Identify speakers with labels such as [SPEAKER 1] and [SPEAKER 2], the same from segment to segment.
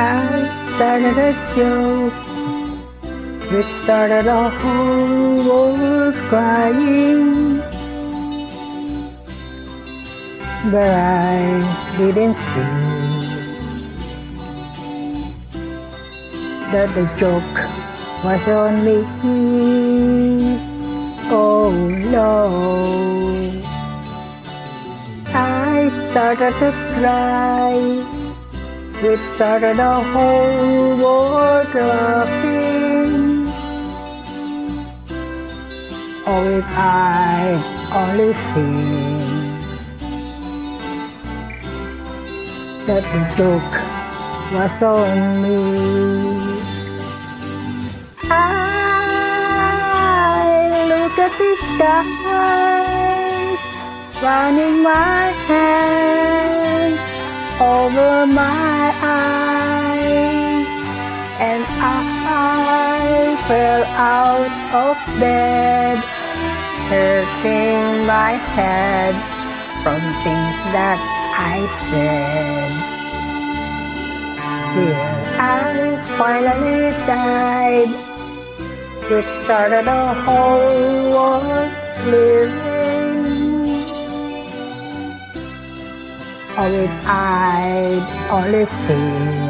[SPEAKER 1] I started a joke which started a whole world crying. But I didn't see that the joke was on me. Oh no. I started to cry which started a whole war laughing. Oh, if I only see that the joke was on me. I look at the skies, running my hands over my and I fell out of bed hurting my head from things that I said. Here I finally died. Which started a whole war living. Or if I'd only seen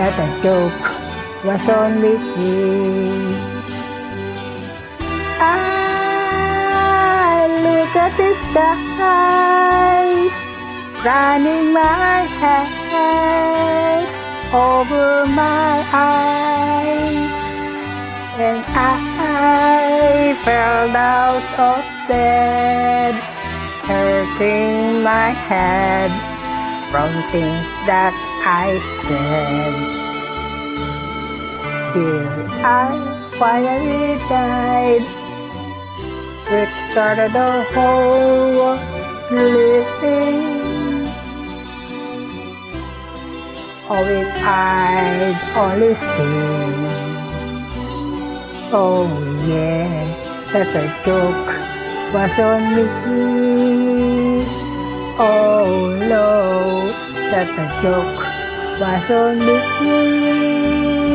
[SPEAKER 1] that the joke was on me. I look at the skies, running my head over my eyes, and I fell out of bed, hurting my head from things that I said. Here I finally died, which started the whole living. If I'd only seen, oh yeah, that's a joke was on me. Oh no, that's a joke was on me.